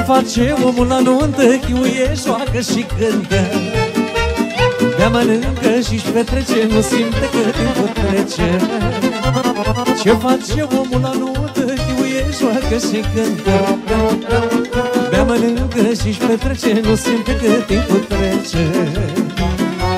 face omul la nuntă Chiuie, joacă și cântă? Bea mănâncă și-și petrece Nu simte că timpul trece Ce face omul la nuntă Chiuie, joacă și cântă? Bea mănâncă și-și petrece Nu simte că timpul trece.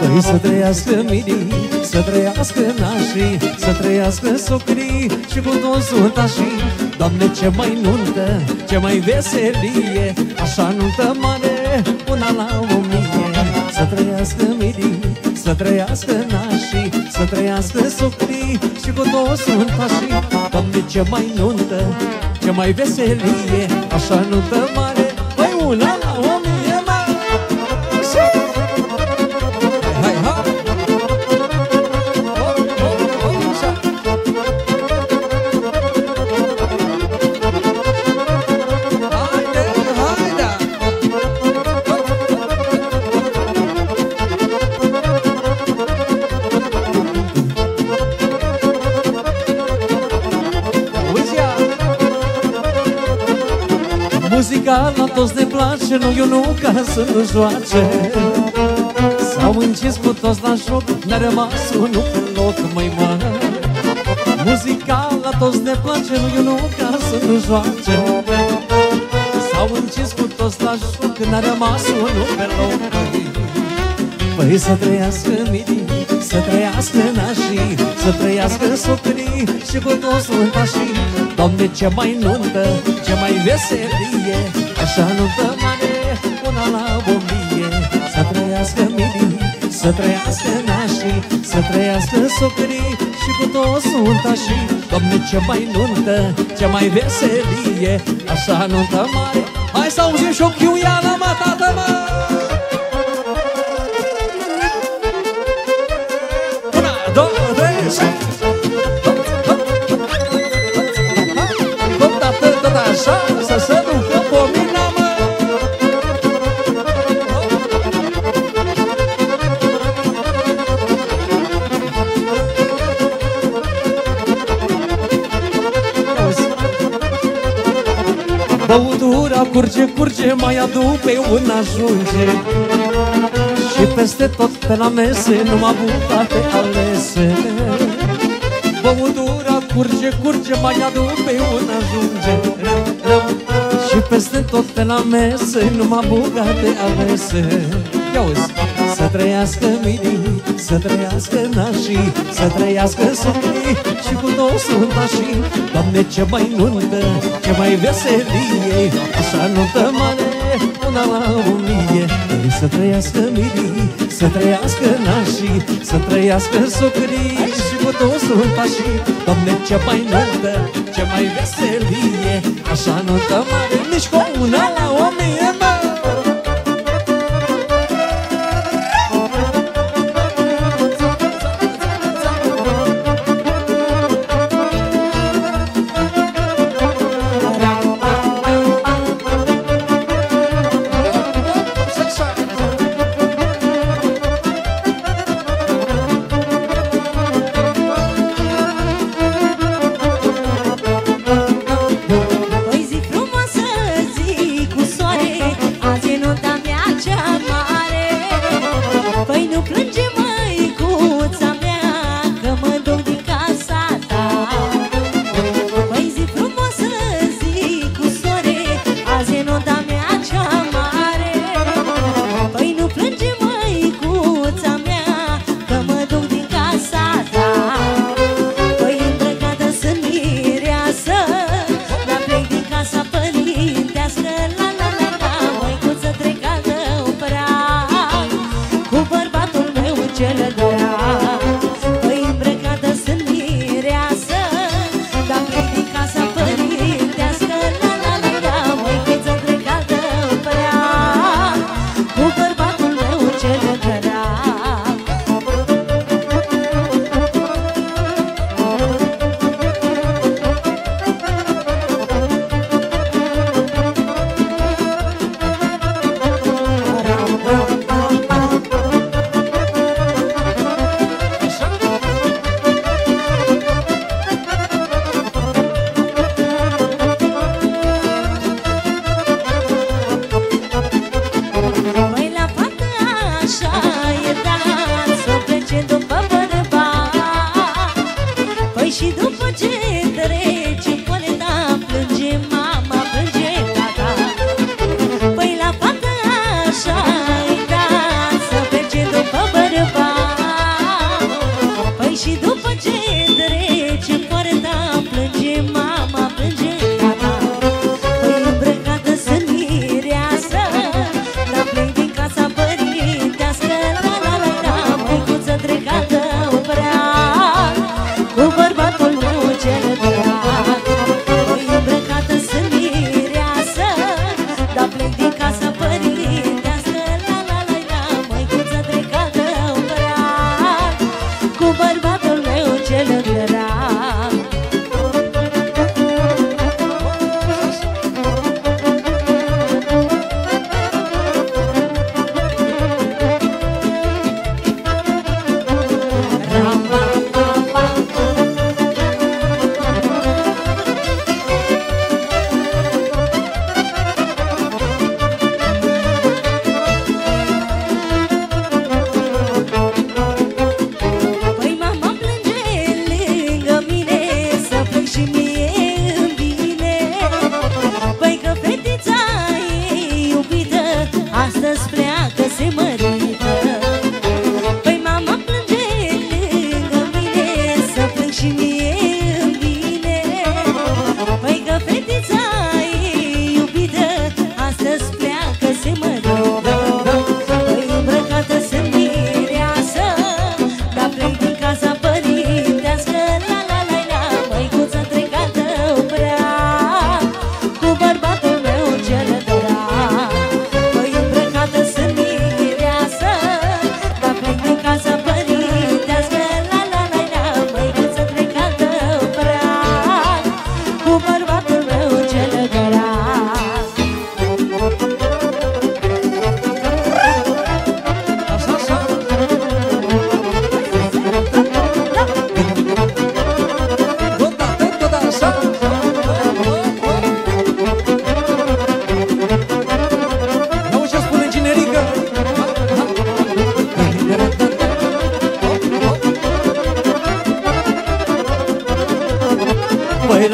Păi să trăiască mini, să trăiască nașii Să trăiască socrii și cu toți suntașii Doamne, ce mai nuntă, ce mai veselie Așa nuntă mare, una la o mie. Să trăiască mini, să trăiască nașii Să trăiască socrii și cu toți suntașii Doamne, ce mai nuntă, ce mai veselie Așa nuntă mare, păi una la Muzica la toți ne place, nu eu nu ca să nu joace. S-au încins cu toți la joc, n-a rămas unul pe loc, măi mă Muzica la toți ne place, nu eu nu ca să nu joace. S-au încins cu toți la joc, n-a rămas unul pe loc, măi Păi să trăiască mini, să trăiască nașii Să trăiască socrii și cu toți sfântașii Doamne, ce mai nuntă, ce mai veselie Așa nuntă mare, una la bombie. Să trăiască mini, să trăiască nașii Să trăiască socrii. Și cu toți sfântașii Doamne, ce mai nuntă, ce mai veselie. Așa nuntă mare Hai să auzim și o chiuială, mă, tată, mă! Băutura curge, curge, mai adu pe un ajunge. Și peste tot pe la mese numai bucate alese. Băutura curge, curge, mai adu pe un ajunge. Și peste tot pe la mese numai bucate alese Ia uzi. Să trăiască mini, să trăiască nașii Să trăiască socrii și cu toți suntașii Doamne, ce mai nuntă, ce mai veselie. Așa nuntă mare, una la o mie Să trăiască mini, să trăiască nașii Să trăiască socrii. Și cu toți suntașii Doamne, ce mai nuntă, ce mai veselie. Așa nuntă mare, nici cu una la o mie, mă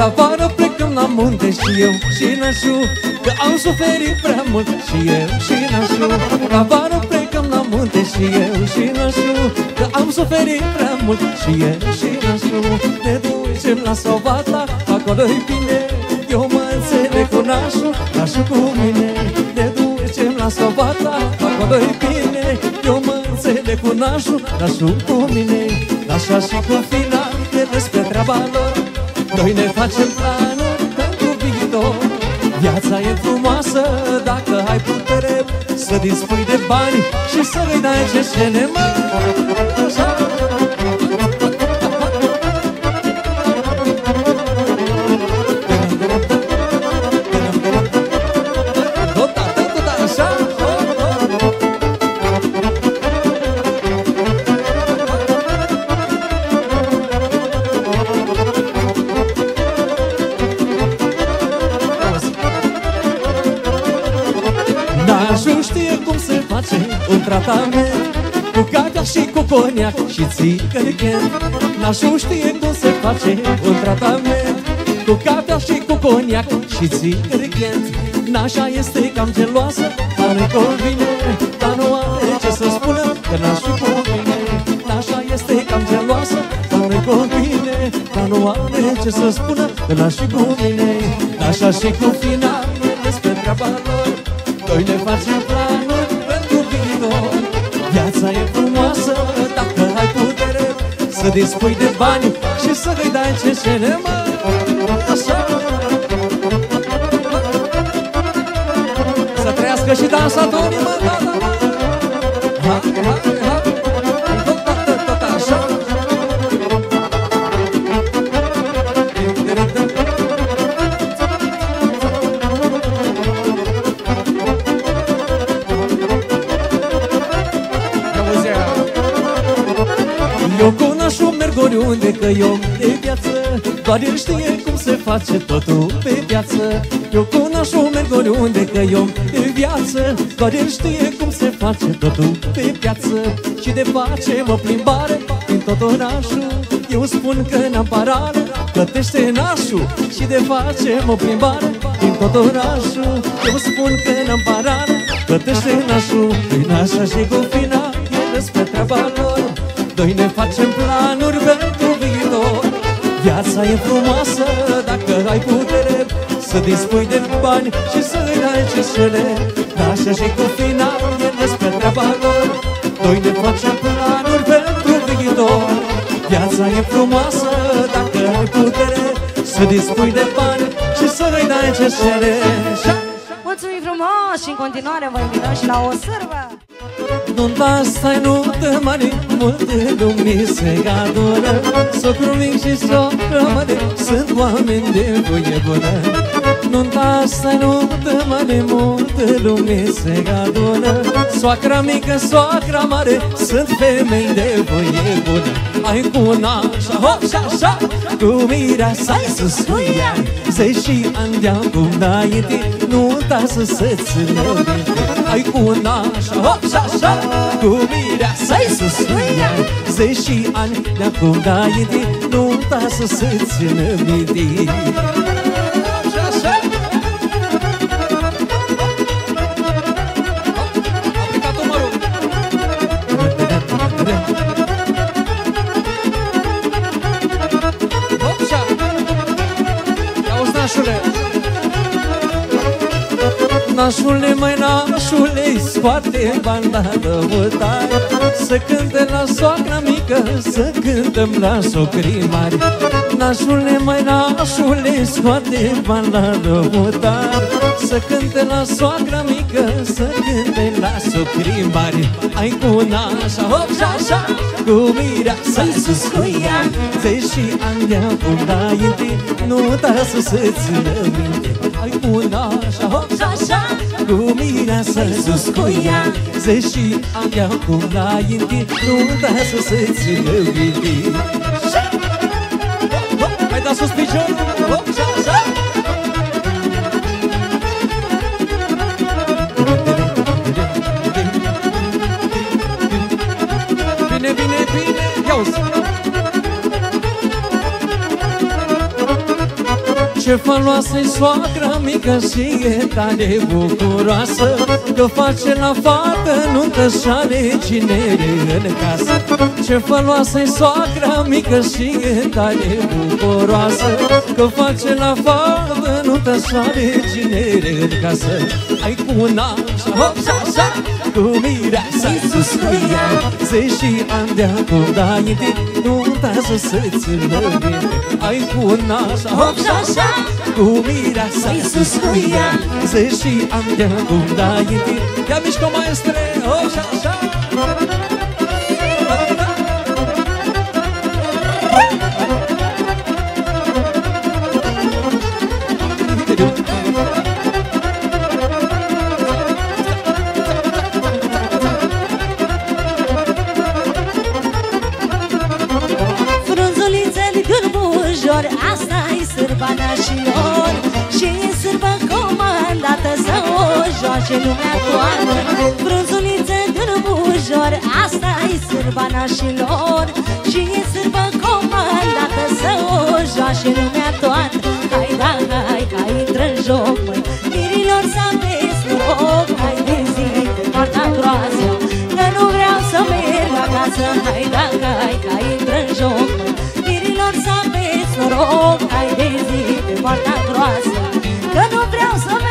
la vară plecăm la munte Și eu și Nașu Că am suferit prea mult Și eu și Nașu La vară plecăm la munte Și eu și Nașu Că am suferit prea mult Și eu și Nașu Ne ducem la Sovata Acolo-i bine Eu mă înțeleg cu Nașu Nașu cu mine. Ne ducem la Sovata Acolo-i bine Eu mă înțeleg cu Nașu Nașu cu mine. Așa și cu final E despre treaba lor noi ne facem planuri pentru viitor. Viața e frumoasă dacă ai putere Să dispui de bani și să îi dai ce se ne Așa tratament Cu cafea și cu coniac și țigărichen Nașul știe cum se face un tratament Cu cafea și cu coniac și țigărichen Nașa este cam geloasă, dar nu convine Dar nu are ce să spună, că nașul convine Nașa este cam geloasă, dar nu convine Dar nu are ce să spună, că nașul convine Nașa și cu final, despre treaba lor Noi ne facem planuri Viața e frumoasă dacă ai putere Să dispui de bani și să le dai ce cere mă. Așa. Să trăiască și dansatorii mă, oriunde că eu de viață Doar el știe cum se face totul pe viață Eu cu nașul merg oriunde că eu de viață Doar el știe cum se face totul pe viață Și de face mă plimbare prin tot orașul Eu spun că n-am parare, plătește nașul. Și de face mă plimbare prin tot orașul Eu spun că n-am parare, plătește nașul. Prin așa și cu final, e despre treaba lor. Doi ne facem planuri pentru viitor Viața e frumoasă dacă ai putere Să dispui de bani și să îi dai ce cele Așa și cu final e despre treaba lor. Doi ne facem planuri pentru viitor. Viața e frumoasă dacă ai putere Să dispui de bani și să îi dai ce cele Mulțumim frumos și în continuare vă invităm și la o sârbă Nunta asta e nuntă mare, multe lumii se adună. Socru mic și socră mare, sunt oameni de voie bună. Nunta asta e nuntă mare, multe lumii se adună. Soacra mică, soacra mare, sunt femei de voie bună. Ai cu una așa, hop și așa, cu mirea să-i suscuia Să-și andea cum înainte, nunta să se țină Ai cu una așa, hop și așa cu mirea să-i susția Zeci ani de acum înainte Nunta să se țină minte Nașule, mai nașule, scoate banda lăutare Să cânte la soacra mică, să cântăm la socrii mari Nașule, mai nașule, scoate banda lăutare Să cânte la soacra mică, să cânte la socrii mari Ai cu nașa, hop și așa, cu mirea să-i suscuia Ți și ani de acum înainte, nu da să se țină minte. Ai cu nașa, hop și așa Cu mine să suscuia Zeși avea cum înainte Nu da să se țină minte Hai da sus piciorul Ce faloasă-i soacră mică și e tare bucuroasă. Că face la fată nuntă și are cinere în casă. Ce faloasă-i soacră mică și e tare bucuroasă Că face la fată nuntă și are cinere în casă. Ai cu un hop, sa, sa Cu mireasa sus cu ea. Zeci ani de acum înainte Nunta să se-ți Ai cu un hop, sa, sa Cu mireasa sus cu ea. Zeci ani de acum înainte Ia mișcă maestre, hop, sa, sa. nașilor joace lumea toată Frunzuliță din bujor, asta e sârba nașilor. Și e sârbă comandată să o joace lumea toată Hai da, hai, hai, intră în joc, măi. Mirilor să aveți noroc, hai de zi de partea groasă Că nu vreau să merg acasă Hai da, hai, hai, intră în joc, măi. Mirilor să aveți noroc, hai de zi poarta groasă Că nu vreau să merg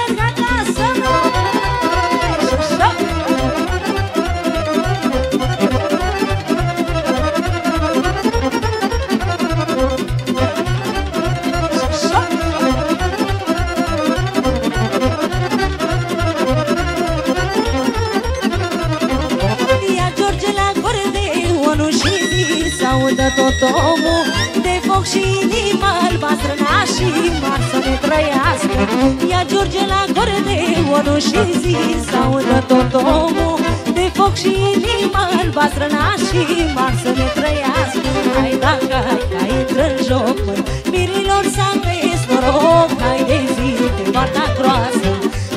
cordeonul și zi S-audă tot omul. De foc și inima albastră nașii mari să ne trăiască. Hai dacă hai, hai, intră în joc, măi. Mirilor să aveți noroc Hai de zi de partea groasă.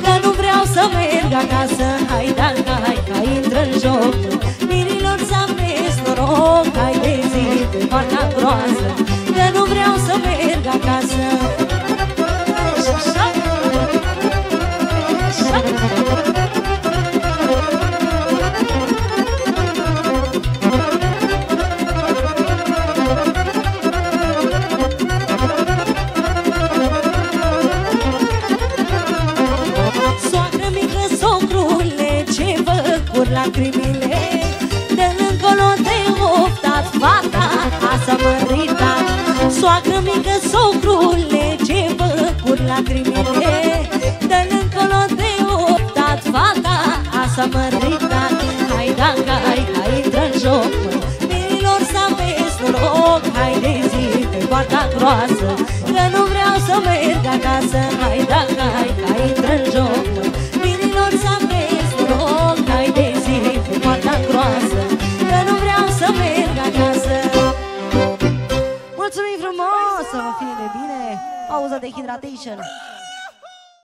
Că nu vreau să merg acasă. Hai dacă hai, hai, intră în joc, măi. Mirilor să aveți noroc Hai de zi de partea groasă lacrimile De încolo te oftat fata, asta mărita Soacră mică, socrule, ce făcuri lacrimile? De încolo te oftat fata, asta mărita Hai dacă hai, hai, intră în joc, măi Mirilor să aveți noroc. Hai de zi pe poarta groasă Că nu vreau să merg acasă. Hai dacă hai, hai, intră în joc, măi Mirilor să aveți noroc Hai de zi pe poarta groasă Că nu vreau să merg acasă Mulțumim frumos! Să vă fie de bine! Pauză de Hydration!